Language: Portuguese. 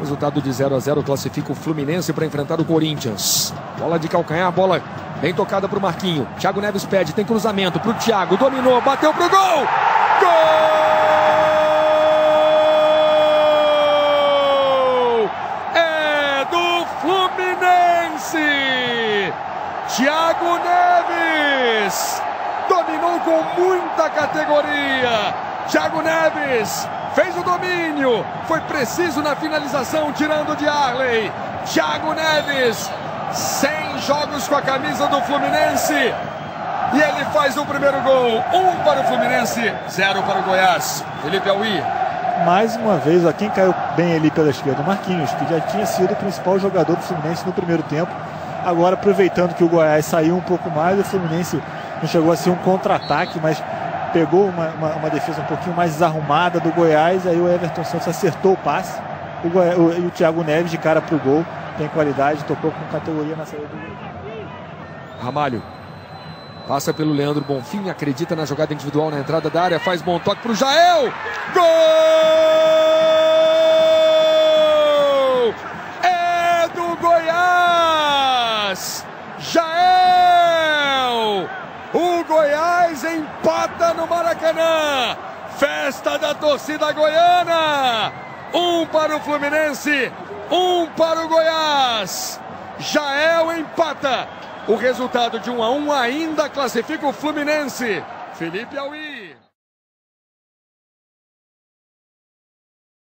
Resultado de 0 a 0 classifica o Fluminense para enfrentar o Corinthians. Bola de calcanhar, bola bem tocada para o Marquinho. Thiago Neves pede, tem cruzamento para o Thiago, dominou, bateu para o gol! Gol! É do Fluminense! Thiago Neves dominou com muita categoria. Thiago Neves fez o domínio, foi preciso na finalização, tirando de Arley. Thiago Neves, 100 jogos com a camisa do Fluminense. E ele faz o primeiro gol. Um para o Fluminense, zero para o Goiás. Felipe Aui. Mais uma vez, ó, quem caiu bem ali pela esquerda, Marquinhos, que já tinha sido o principal jogador do Fluminense no primeiro tempo. Agora, aproveitando que o Goiás saiu um pouco mais, o Fluminense não chegou a ser um contra-ataque, mas pegou uma, uma, uma, defesa um pouquinho mais desarrumada do Goiás, aí o Everton Santos acertou o passe, o, Goiás, o, e o Thiago Neves de cara para o gol, tem qualidade, tocou com categoria na saída do gol. Ramalho. Passa pelo Leandro Bonfim, acredita na jogada individual na entrada da área, faz bom toque para o Jael. Gol! É do Goiás! Jael! O Goiás empata no Maracanã. Festa da torcida goiana. Um para o Fluminense, um para o Goiás. Jael empata. O resultado de 1 um a 1 um ainda classifica o Fluminense. Felipe Aui.